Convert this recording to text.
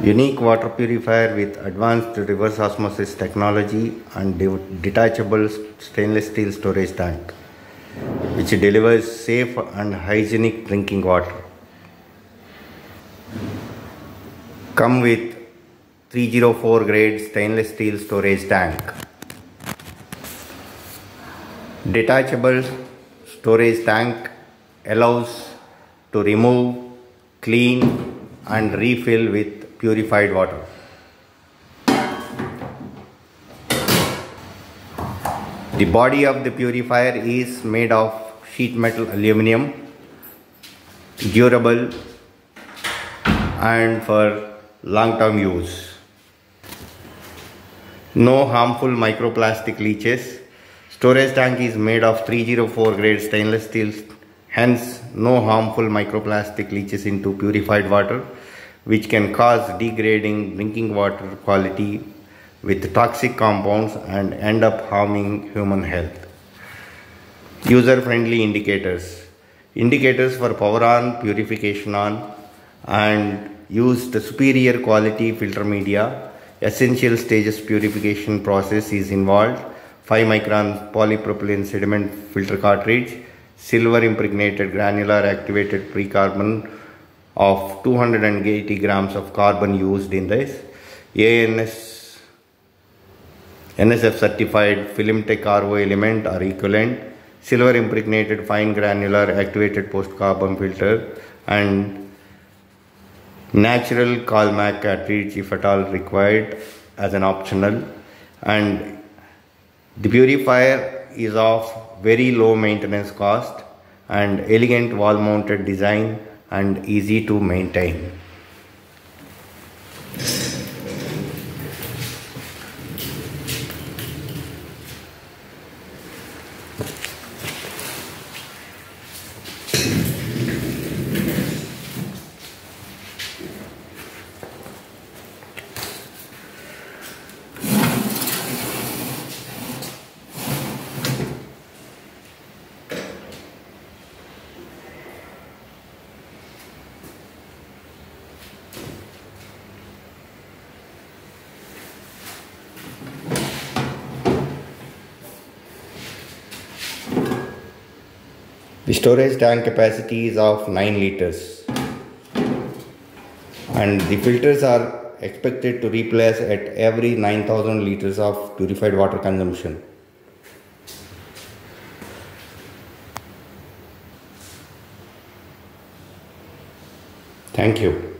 Unique water purifier with advanced reverse osmosis technology and de- detachable stainless steel storage tank, which delivers safe and hygienic drinking water. Come with 304 grade stainless steel storage tank. Detachable storage tank allows to remove, clean and refill with purified water. The body of the purifier is made of sheet metal aluminum, durable and for long term use. No harmful microplastic leaches. Storage tank is made of 304 grade stainless steel, hence no harmful microplastic leaches into purified water which can cause degrading drinking water quality with toxic compounds and end up harming human health. User friendly indicators. Indicators for power on, purification on and use the superior quality filter media. Essential stages purification process is involved. 5 micron polypropylene sediment filter cartridge, silver impregnated granular activated precarbon of 280 grams of carbon used in this. ANS NSF certified FilmTec RO element or equivalent. Silver impregnated fine granular activated post carbon filter and natural CalMag cartridge if at all required as an optional. And the purifier is of very low maintenance cost and elegant wall mounted design and easy to maintain. The storage tank capacity is of 9 liters and the filters are expected to replace at every 9000 liters of purified water consumption. Thank you.